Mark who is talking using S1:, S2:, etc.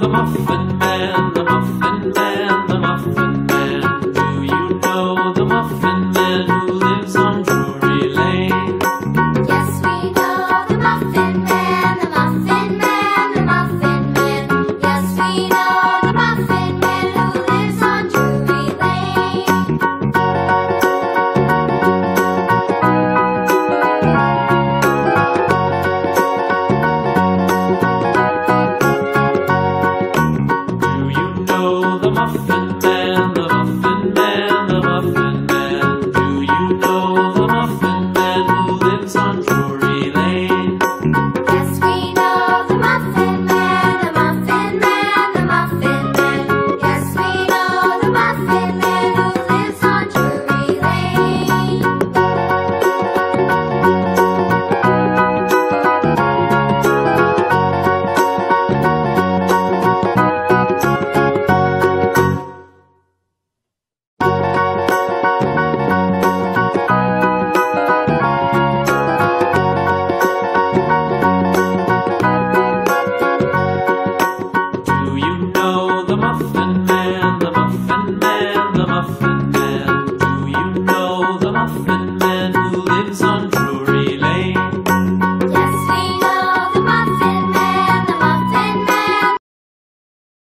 S1: the Muffin Man, the Muffin Man. often